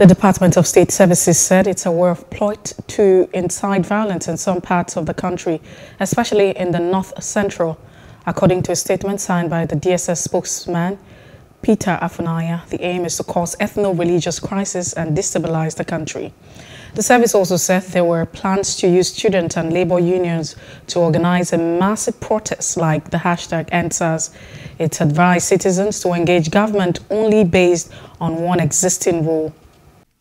The Department of State Services said it's aware of plot to incite violence in some parts of the country, especially in the north central. According to a statement signed by the DSS spokesman, Peter Afunanya, the aim is to cause ethno-religious crisis and destabilize the country. The service also said there were plans to use student and labor unions to organize a massive protest like the hashtag EndSARS. It advised citizens to engage government only based on one existing rule.